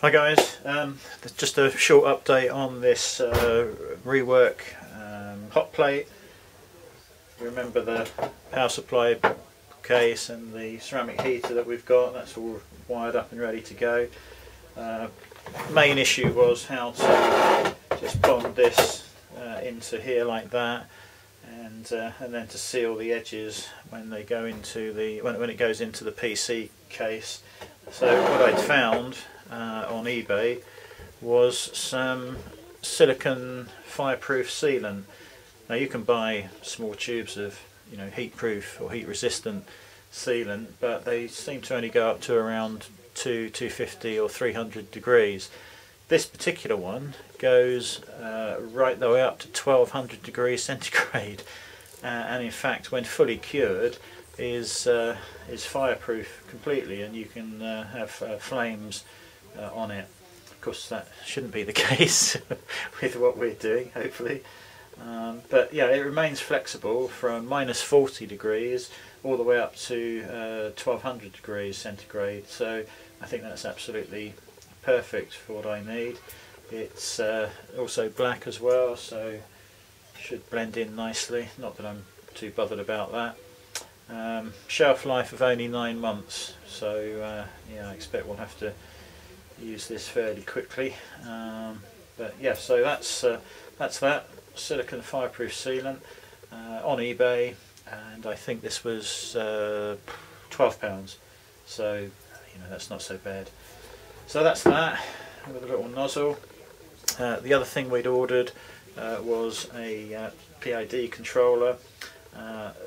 Hi guys, um, just a short update on this uh, rework um, hot plate. You remember the power supply case and the ceramic heater that we've got, that's all wired up and ready to go. Uh, main issue was how to just bond this uh, into here like that and uh, and then to seal the edges when they go into the when, when it goes into the PC case. So what I'd found uh, on eBay was some silicon fireproof sealant. Now you can buy small tubes of you know heat proof or heat resistant sealant but they seem to only go up to around 2, 250 or 300 degrees. This particular one goes uh, right the way up to 1200 degrees centigrade uh, and in fact when fully cured is uh, is fireproof completely and you can uh, have uh, flames uh, on it. Of course, that shouldn't be the case with what we're doing, hopefully. Um, but yeah, it remains flexible from minus 40 degrees all the way up to uh, 1200 degrees centigrade. So I think that's absolutely perfect for what I need. It's uh, also black as well, so should blend in nicely. Not that I'm too bothered about that. Um, shelf life of only nine months, so uh, yeah, I expect we'll have to use this fairly quickly. Um, but yeah, so that's uh, that's that silicon fireproof sealant uh, on eBay, and I think this was uh, twelve pounds. So you know that's not so bad. So that's that with a little nozzle. Uh, the other thing we'd ordered uh, was a PID controller.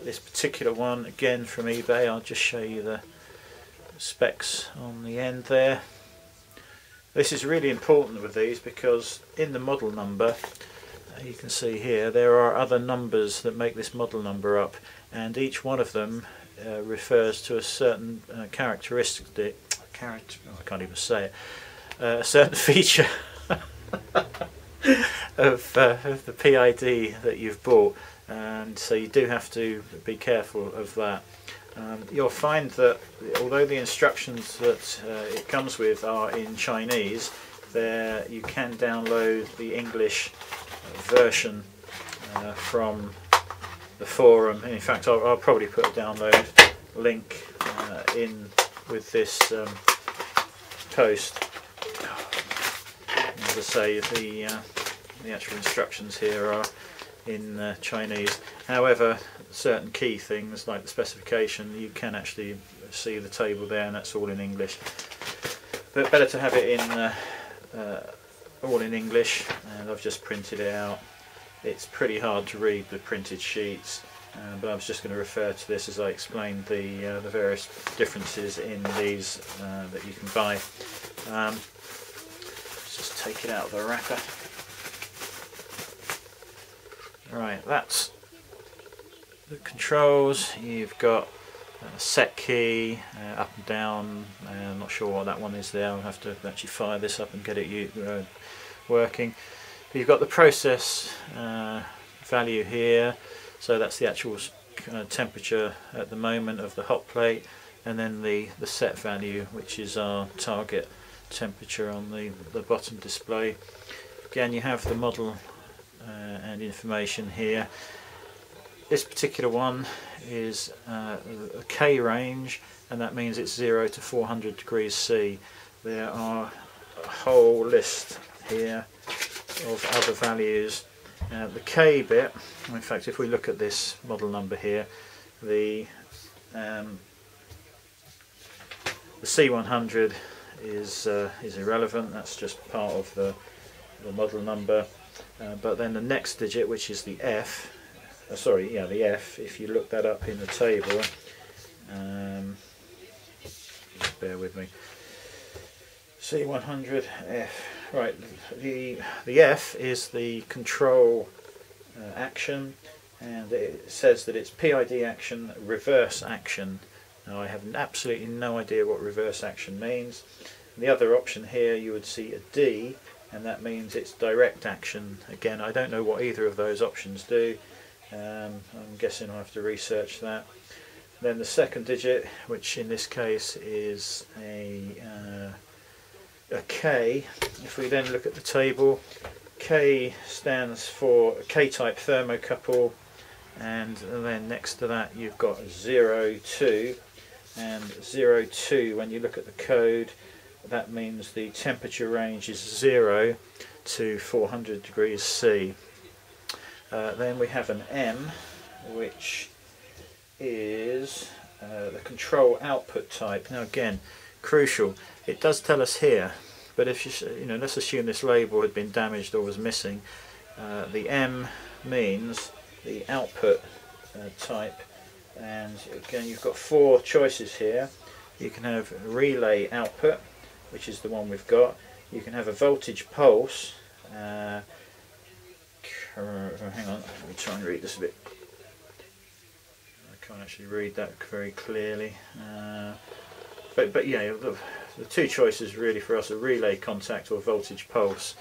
This particular one, again from eBay, I'll just show you the specs on the end there. This is really important with these because in the model number, uh, you can see here, there are other numbers that make this model number up and each one of them uh, refers to a certain uh, characteristic, character, oh, I can't even say it, uh, a certain feature of, uh, of the PID that you've bought and so you do have to be careful of that. Um, you'll find that although the instructions that uh, it comes with are in Chinese, there you can download the English version uh, from the forum. In fact, I'll, I'll, probably put a download link uh, in with this um, post. As I say, the uh, the actual instructions here are in uh, Chinese. However, certain key things like the specification, you can actually see the table there and that's all in English. But better to have it in uh, uh, all in English and I've just printed it out. It's pretty hard to read the printed sheets uh, but I was just going to refer to this as I explained the, uh, the various differences in these uh, that you can buy. Um, let's just take it out of the wrapper. Right, that's the controls. You've got a set key, uh, up and down. Uh, I'm not sure what that one is there. I'll have to actually fire this up and get it uh, working. But you've got the process uh, value here. So that's the actual uh, temperature at the moment of the hot plate and then the, the set value which is our target temperature on the, the bottom display. Again you have the model and information here. This particular one is uh, a K range and that means it's 0 to 400 degrees C. There are a whole list here of other values. Uh, the K bit, in fact if we look at this model number here, the um, the C100 is uh, is irrelevant. That's just part of the the model number. Uh, but then the next digit, which is the F, uh, sorry, yeah, the F, if you look that up in the table, um, bear with me, C100F, right, the, the F is the control uh, action, and it says that it's PID action, reverse action. Now I have absolutely no idea what reverse action means. the other option here you would see a D, and that means it's direct action. Again, I don't know what either of those options do. Um, I'm guessing I'll have to research that. Then the second digit, which in this case is a uh, a K, if we then look at the table, K stands for K-type thermocouple and then next to that you've got 0, 2 and 0, 2 when you look at the code that means the temperature range is 0 to 400 degrees C. Uh, then we have an M which is uh, the control output type. Now again, crucial, it does tell us here, but if you, you know, let's assume this label had been damaged or was missing, uh, the M means the output uh, type and again you've got four choices here. You can have relay output, which is the one we've got. You can have a voltage pulse. Uh, hang on, let me try and read this a bit. I can't actually read that very clearly. Uh, but but yeah, the, the two choices really for us are relay contact or voltage pulse.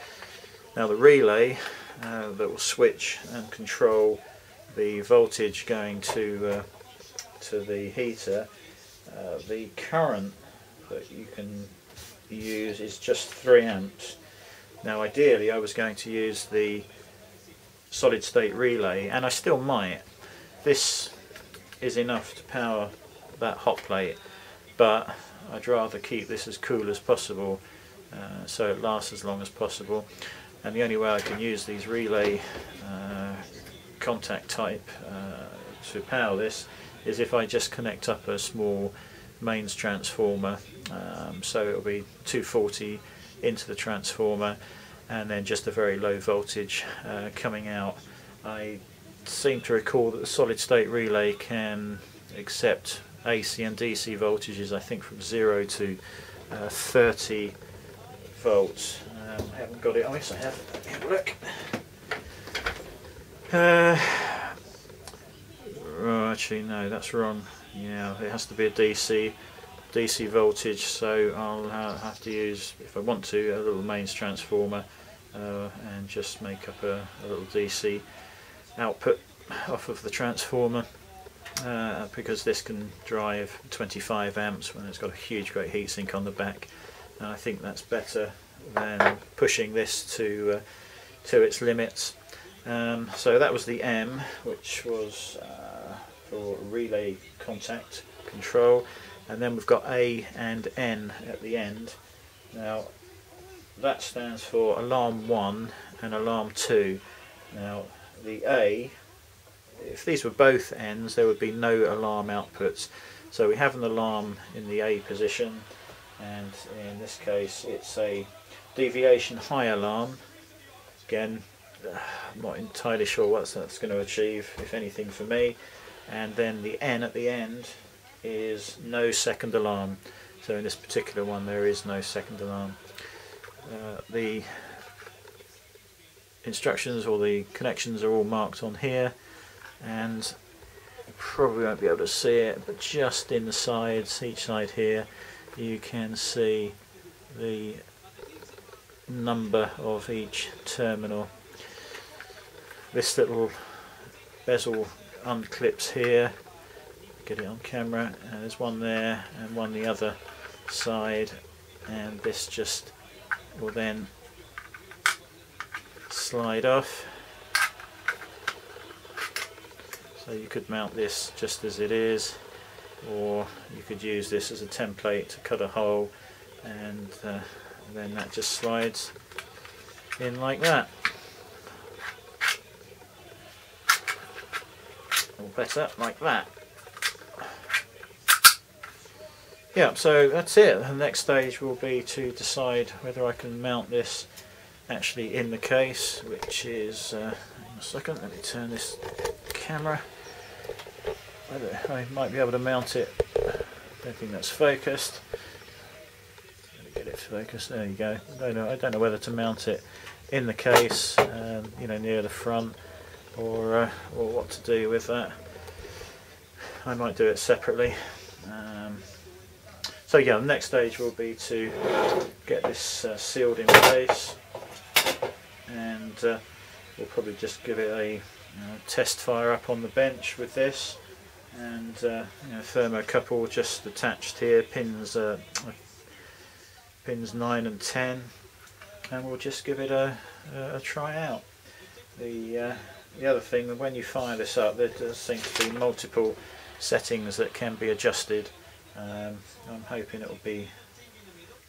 Now the relay uh, that will switch and control the voltage going to uh, to the heater, uh, the current that you can use is just 3 amps. Now ideally I was going to use the solid state relay and I still might. This is enough to power that hot plate but I'd rather keep this as cool as possible uh, so it lasts as long as possible and the only way I can use these relay uh, contact type uh, to power this is if I just connect up a small mains transformer um, so it'll be 240 into the transformer and then just a very low voltage uh, coming out. I seem to recall that the solid state relay can accept AC and DC voltages I think from 0 to uh, 30 volts. Um, I haven't got it, oh yes I have, have a look. Uh, oh, actually no, that's wrong. Yeah, it has to be a DC DC voltage, so I'll have to use, if I want to, a little mains transformer uh, and just make up a, a, little DC output off of the transformer uh, because this can drive 25 amps when it's got a huge great heatsink on the back and I think that's better than pushing this to uh, to its limits um, so that was the M, which was uh, for relay contact control, and then we've got A and N at the end. Now that stands for alarm 1 and alarm 2. Now the A, if these were both ends there would be no alarm outputs. So we have an alarm in the A position and in this case it's a deviation high alarm. Again I'm not entirely sure what that's going to achieve, if anything for me. And then the N at the end is no second alarm. So in this particular one there is no second alarm. Uh, the instructions or the connections are all marked on here and you probably won't be able to see it but just in the sides, each side here you can see the number of each terminal this little bezel unclips here. Get it on camera. And there's one there and one the other side. And this just will then slide off. So you could mount this just as it is or you could use this as a template to cut a hole and uh, then that just slides in like that better like that. Yeah, so that's it. The next stage will be to decide whether I can mount this actually in the case, which is, uh, a second, let me turn this camera. I might be able to mount it, I don't think that's focused. Get it focused, there you go. I don't know, I don't know whether to mount it in the case, um, you know, near the front, or, uh, or what to do with that. I might do it separately. Um, so yeah, the next stage will be to get this uh, sealed in place and uh, we'll probably just give it a you know, test fire up on the bench with this and uh, you know, thermocouple just attached here, pins, uh, pins 9 and 10 and we'll just give it a, a, a try out. The, uh, the other thing, when you fire this up, there does seem to be multiple settings that can be adjusted. Um, I'm hoping it will be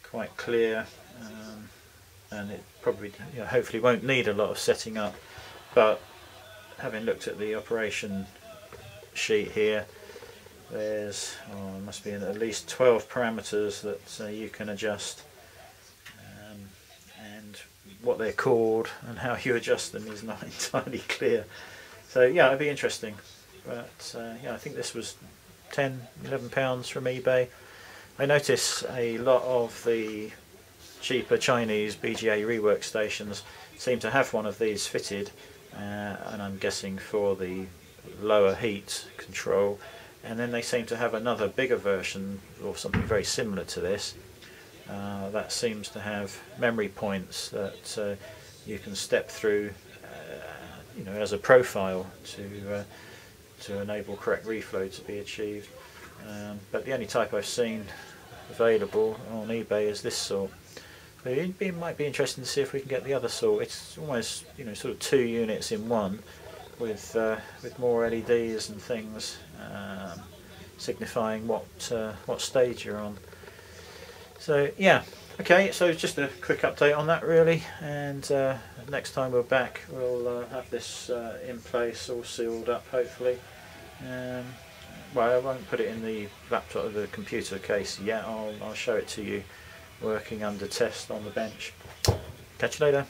quite clear um, and it probably you know, hopefully won't need a lot of setting up. But having looked at the operation sheet here there's oh, must be at least 12 parameters that uh, you can adjust um, and what they're called and how you adjust them is not entirely clear. So yeah it'd be interesting but uh, yeah I think this was 10 11 pounds from eBay. I notice a lot of the cheaper Chinese BGA rework stations seem to have one of these fitted uh, and I'm guessing for the lower heat control. And then they seem to have another bigger version or something very similar to this. Uh, that seems to have memory points that uh, you can step through uh, you know as a profile to uh, to enable correct reflow to be achieved um, but the only type I've seen available on eBay is this sort but it might be interesting to see if we can get the other sort. It's almost you know sort of two units in one, with uh, with more LEDs and things um, signifying what uh, what stage you're on. So yeah, okay. So just a quick update on that really, and uh, next time we're back, we'll uh, have this uh, in place, all sealed up, hopefully. Um, well, I won't put it in the laptop, of the computer case yet. I'll I'll show it to you working under test on the bench. Catch you later.